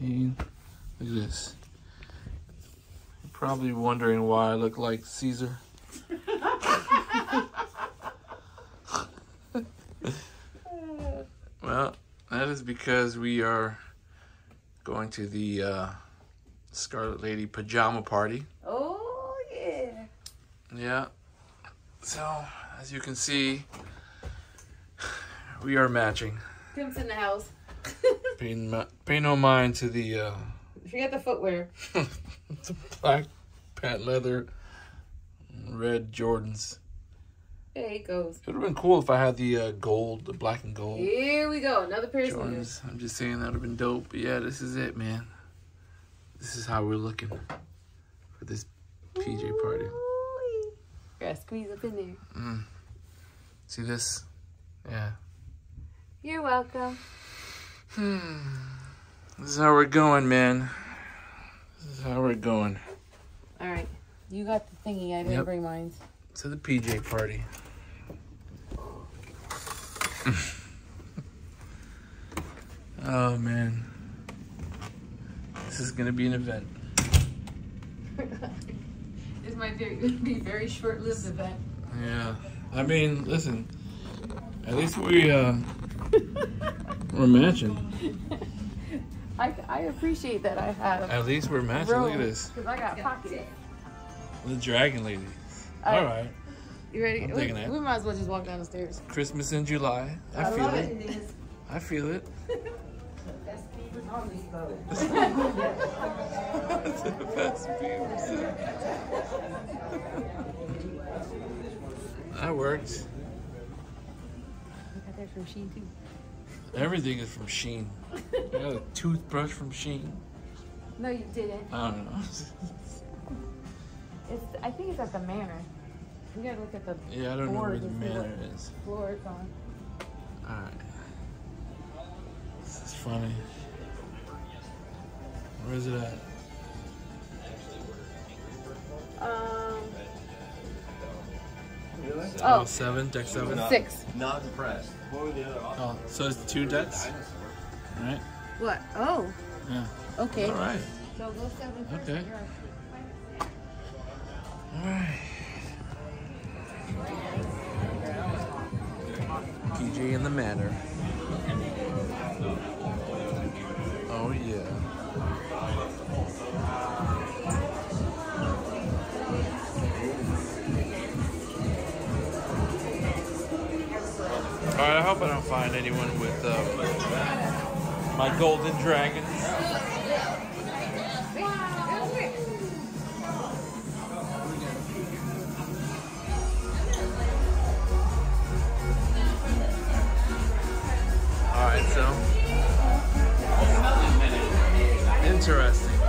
16. Look at this. You're probably wondering why I look like Caesar. well, that is because we are going to the uh, Scarlet Lady pajama party. Oh, yeah. Yeah. So, as you can see, we are matching. Pimp's in the house. Pay, no- pay no mind to the uh, Forget the footwear. the black patent leather, red Jordans. There it goes. It would have been cool if I had the uh, gold, the black and gold Here we go. Another pair of. Jordans. I'm just saying that would have been dope. But yeah, this is it, man. This is how we're looking for this PJ party. Gotta squeeze up in there. Mm. See this? Yeah. You're welcome. Hmm. This is how we're going, man. This is how we're going. All right. You got the thingy. I didn't Yep. bring mine. to the PJ party. oh man. This is gonna be an event. this might be, be a very short-lived event. Yeah. I mean, listen. At least we uh we're matching. I, I appreciate that I have At least we're matching. Look at this. Because I got pockets. The dragon lady. I- Alright. You ready? I'm we, digging we might as well just walk down the stairs. Christmas in July. I, I feel love it. it. I feel it. the best beavers. that worked. From Shein too. Everything is from Shein. I got a toothbrush from Shein. No, you didn't. I don't know. It's. I think it's at the manor. You gotta look at the yeah, I don't know where the manor is. floor it's on. Alright. This is funny. Where is it at? Oh, Oh, seven, deck seven. six. Not impressed. What were the other options? Oh, so it's two decks? Alright. What? Oh. Yeah. Okay. Alright. So go seven first. Okay. Alright. PJ in the manor. Alright, I hope I don't find anyone with um, my golden dragons. Alright, so. Interesting.